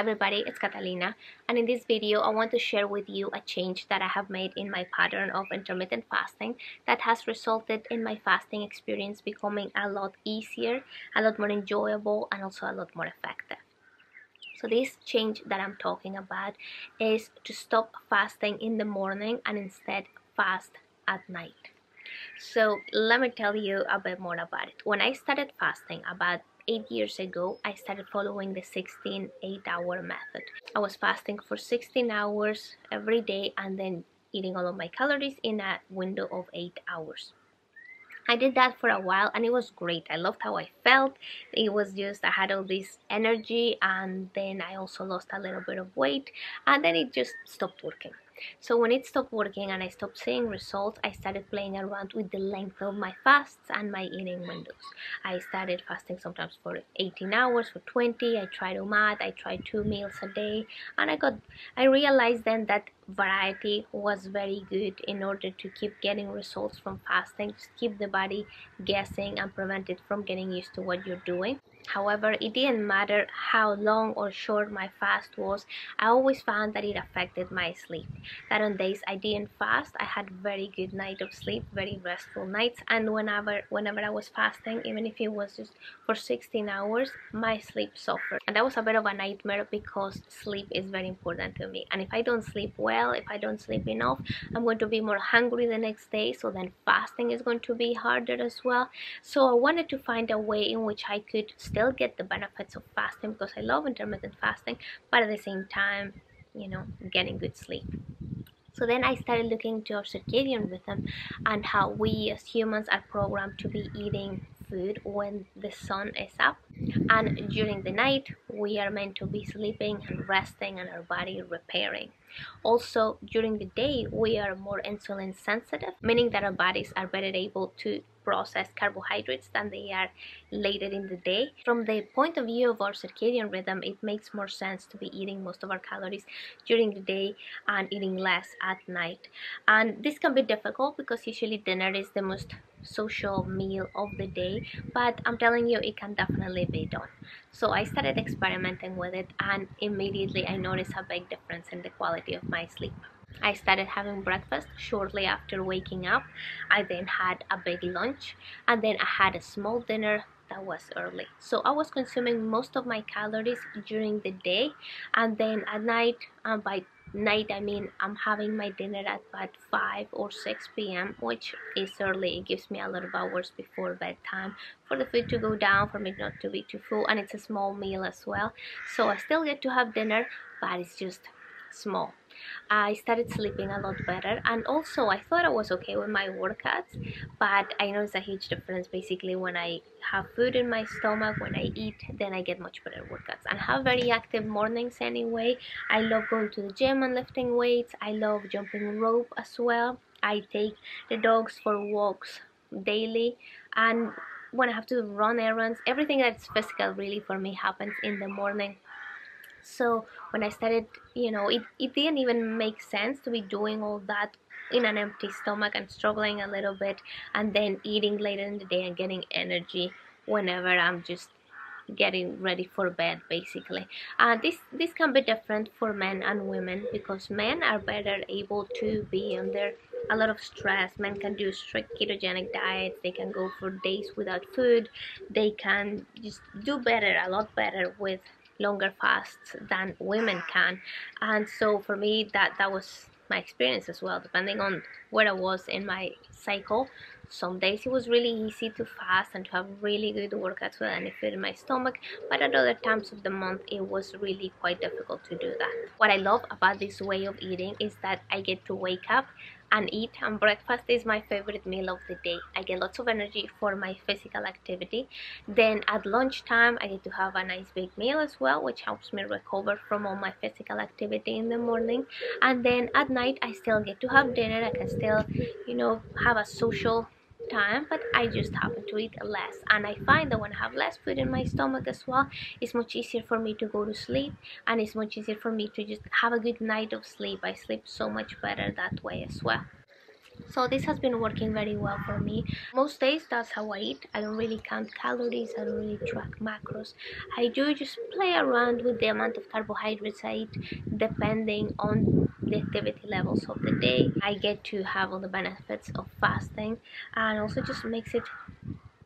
Hi everybody, it's Catalina and in this video I want to share with you a change that I have made in my pattern of intermittent fasting that has resulted in my fasting experience becoming a lot easier, a lot more enjoyable and also a lot more effective. So this change that I'm talking about is to stop fasting in the morning and instead fast at night. So let me tell you a bit more about it. When I started fasting about eight years ago, I started following the 16 8 hour method. I was fasting for 16 hours every day and then eating all of my calories in a window of 8 hours. I did that for a while and it was great. I loved how I felt. It was just, I had all this energy and then I also lost a little bit of weight and then it just stopped working. So when it stopped working and I stopped seeing results, I started playing around with the length of my fasts and my eating windows. I started fasting sometimes for 18 hours, for 20. I tried OMAD, I tried two meals a day, and I got, I realized then that variety was very good in order to keep getting results from fasting, just keep the body guessing and prevent it from getting used to what you're doing. However, it didn't matter how long or short my fast was, I always found that it affected my sleep. That on days I didn't fast, I had very good night of sleep, very restful nights, and whenever whenever I was fasting, even if it was just for 16 hours, my sleep suffered. And that was a bit of a nightmare because sleep is very important to me. And if I don't sleep well, if I don't sleep enough, I'm going to be more hungry the next day, so then fasting is going to be harder as well. So I wanted to find a way in which I could still get the benefits of fasting because I love intermittent fasting, but at the same time, you know, getting good sleep. So then I started looking into our circadian rhythm and how we as humans are programmed to be eating food when the sun is up and during the night we are meant to be sleeping and resting and our body repairing also during the day we are more insulin sensitive meaning that our bodies are better able to process carbohydrates than they are later in the day. From the point of view of our circadian rhythm, it makes more sense to be eating most of our calories during the day and eating less at night. And this can be difficult because usually dinner is the most social meal of the day, but I'm telling you, it can definitely be done. So I started experimenting with it, and immediately I noticed a big difference in the quality of my sleep. I started having breakfast shortly after waking up. I then had a big lunch and then I had a small dinner that was early. So I was consuming most of my calories during the day and then at night um, by night I mean I'm having my dinner at about 5 or 6 p.m. which is early it gives me a lot of hours before bedtime for the food to go down for me not to be too full and it's a small meal as well so I still get to have dinner but it's just small. I started sleeping a lot better and also I thought I was okay with my workouts but I noticed a huge difference basically when I have food in my stomach when I eat then I get much better workouts. And have very active mornings anyway. I love going to the gym and lifting weights. I love jumping rope as well. I take the dogs for walks daily. And when I have to run errands everything that's physical really for me happens in the morning so when i started you know it, it didn't even make sense to be doing all that in an empty stomach and struggling a little bit and then eating later in the day and getting energy whenever i'm just getting ready for bed basically. Uh, this this can be different for men and women because men are better able to be under a lot of stress. Men can do strict ketogenic diets. They can go for days without food. They can just do better a lot better with longer fasts than women can. And so for me that that was my experience as well. Depending on where I was in my cycle some days it was really easy to fast and to have really good workouts with any food in my stomach but at other times of the month it was really quite difficult to do that. What I love about this way of eating is that I get to wake up and eat and breakfast is my favorite meal of the day. I get lots of energy for my physical activity. Then at lunchtime i get to have a nice big meal as well which helps me recover from all my physical activity in the morning. And then at night i still get to have dinner. I can still you know have a social time but I just happen to eat less. And I find that when I have less food in my stomach as well it's much easier for me to go to sleep and it's much easier for me to just have a good night of sleep. I sleep so much better that way as well. So this has been working very well for me. Most days that's how i eat. I don't really count calories i don't really track macros. I do just play around with the amount of carbohydrates i eat depending on the activity levels of the day i get to have all the benefits of fasting and also just makes it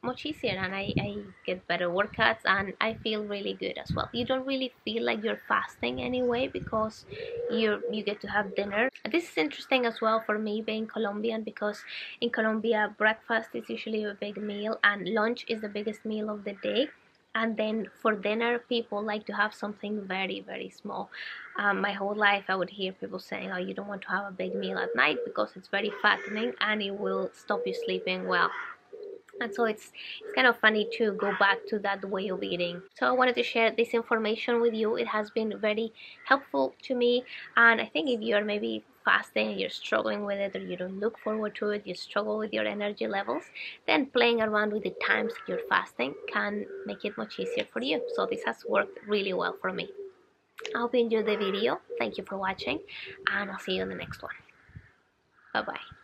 much easier and I, I get better workouts and I feel really good as well. You don't really feel like you're fasting anyway because you you get to have dinner. This is interesting as well for me being Colombian because in Colombia breakfast is usually a big meal and lunch is the biggest meal of the day and then for dinner people like to have something very very small. Um, my whole life i would hear people saying oh you don't want to have a big meal at night because it's very fattening and it will stop you sleeping well and so it's it's kind of funny to go back to that way of eating. So i wanted to share this information with you. It has been very helpful to me. And i think if you're maybe fasting you're struggling with it or you don't look forward to it you struggle with your energy levels then playing around with the times you're fasting can make it much easier for you. So this has worked really well for me. I hope you enjoyed the video. Thank you for watching and i'll see you in the next one. Bye bye